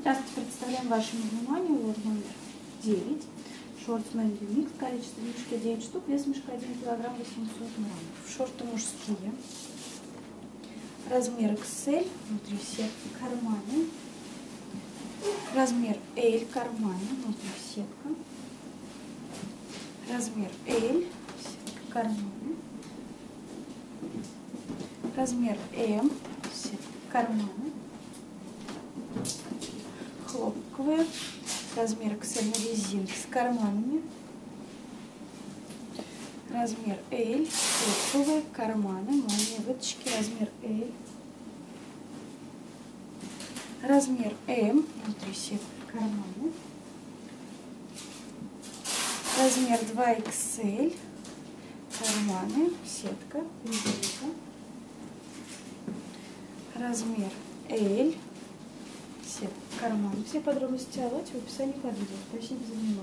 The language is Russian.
Здравствуйте, представляем вашему вниманию лот номер 9. Шорт Мэнди Микс, количество мешка 9 штук, вес мешка 1 кг 800 граммов. Шорты мужские. Размер XL, внутри сетки, карманы. Размер L, карманы, внутри сетка. Размер L, сетка, карманы. Размер М, сетка, карманы хлопковые, размер на резинке с карманами, размер L, хлопковые, карманы, молнии, выточки, размер L, размер М, внутри сетки, карманы, размер 2XL, карманы, сетка, резинка, размер L, все карманы. Все подробности о лоте в описании под видео. Спасибо за внимание.